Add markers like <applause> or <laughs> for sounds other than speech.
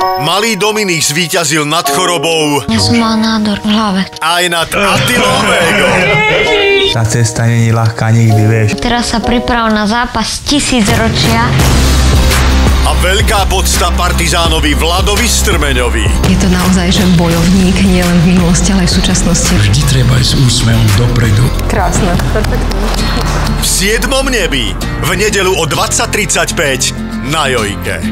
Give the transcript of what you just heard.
Malý Dominik zvíťazil nad chorobou. Ja som mal nádor v hlave. Aj nad Attilom Vegom. <laughs> Tá cesta není ľahká nikdy, vieš. Teraz sa priprav na zápas tisícročia. A veľká podsta partizánovi Vladovi Strmeňovi. Je to naozaj, že bojovník nie len v minulosti, ale aj v súčasnosti. Vždy treba ísť úsmevom dopredu. Krásne, perfektne. V siedmom nebi, v nedelu o 20.35 na Jojke.